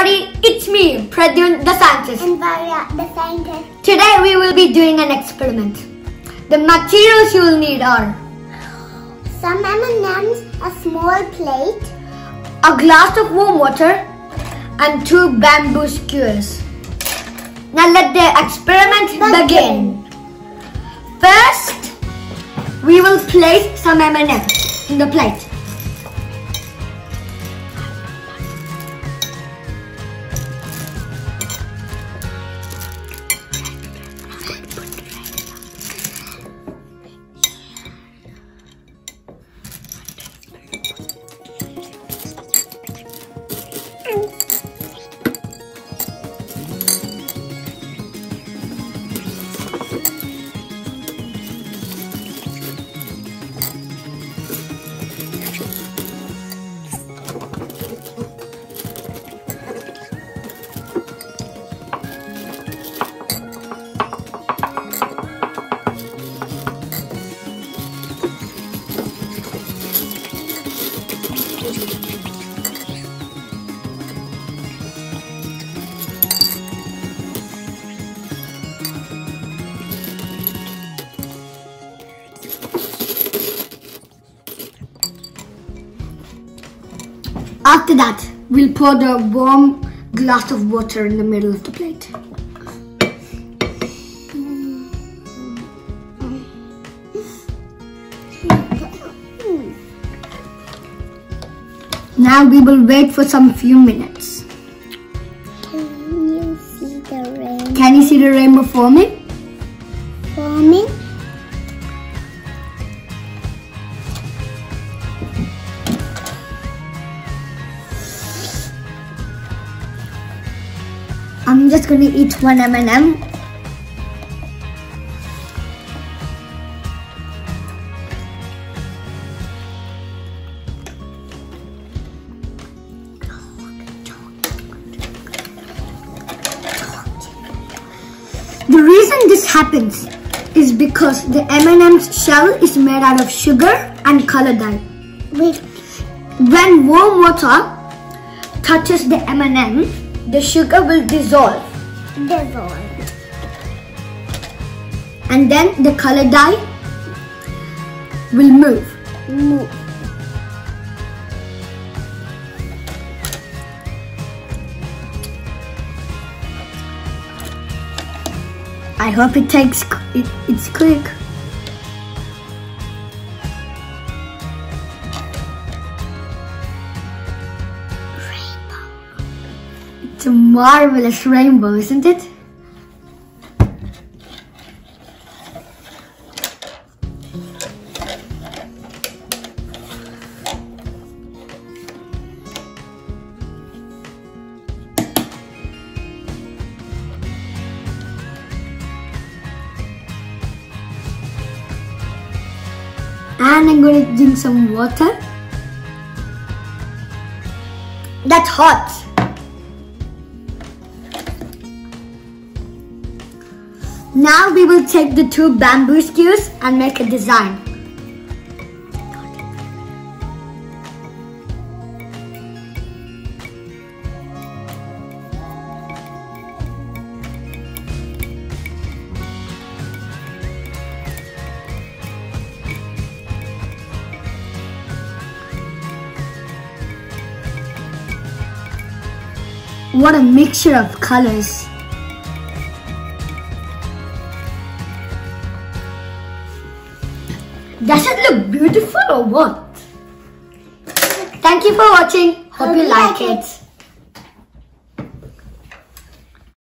everybody, it's me, Pradyun the scientist. And Veda, the scientist. Today we will be doing an experiment. The materials you will need are Some M&Ms, a small plate, a glass of warm water and two bamboo skewers. Now let the experiment begin. First, we will place some M&Ms in the plate. After that, we'll pour the warm glass of water in the middle of the plate. Now we will wait for some few minutes. Can you see the rainbow? Can you see the rainbow forming? forming? I'm just gonna eat one M&M. The reason this happens is because the M&M's shell is made out of sugar and color dye. Wait, When warm water touches the M&M, the sugar will dissolve dissolve. and then the color dye will move. Move. I hope it takes it, it's quick. It's a marvelous rainbow, isn't it? And I'm going to drink some water. That's hot. Now we will take the two bamboo skewers and make a design. What a mixture of colors. Does it look beautiful or what? Thank you for watching. Hope you like it.